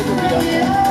obrigado.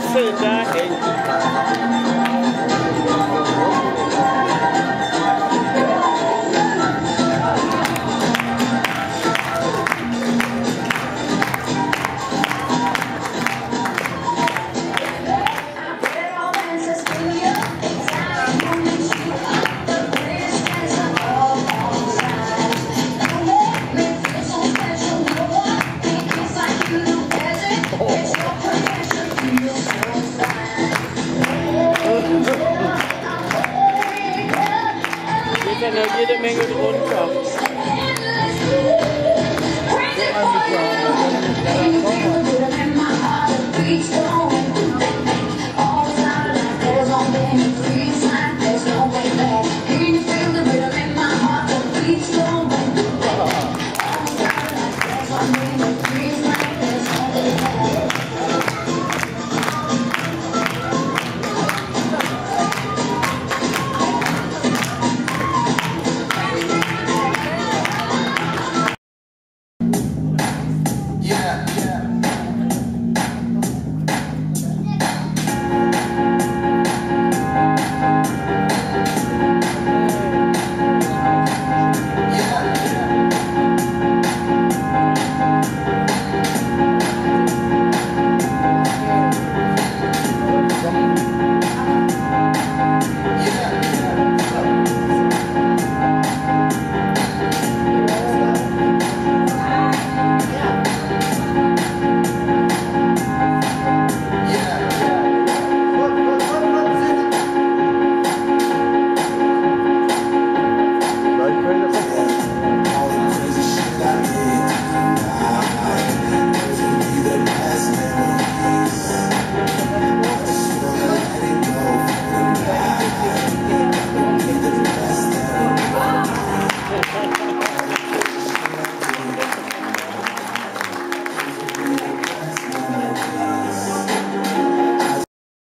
瞬间给 Jede Menge drunter.